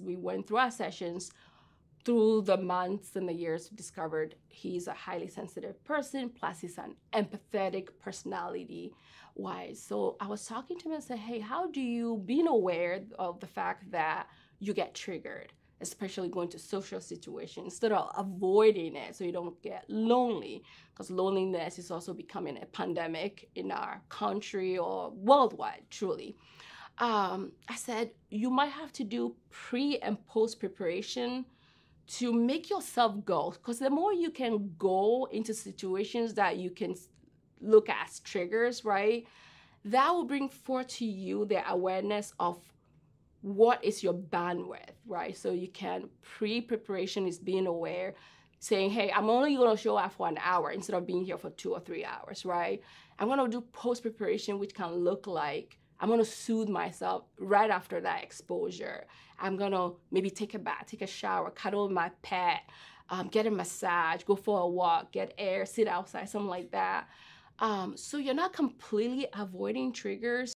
we went through our sessions. Through the months and the years discovered he's a highly sensitive person plus he's an empathetic personality wise. So i was talking to him and said hey how do you being aware of the fact that you get triggered especially going to social situations instead of avoiding it so you don't get lonely? Because loneliness is also becoming a pandemic in our country or worldwide truly um, I said, you might have to do pre and post preparation to make yourself go. Because the more you can go into situations that you can look as triggers, right? That will bring forth to you the awareness of what is your bandwidth, right? So you can pre preparation is being aware, saying, hey, I'm only gonna show up for an hour instead of being here for two or three hours, right? I'm gonna do post preparation, which can look like I'm gonna soothe myself right after that exposure. I'm gonna maybe take a bath, take a shower, cuddle my pet, um, get a massage, go for a walk, get air, sit outside, something like that. Um, so you're not completely avoiding triggers,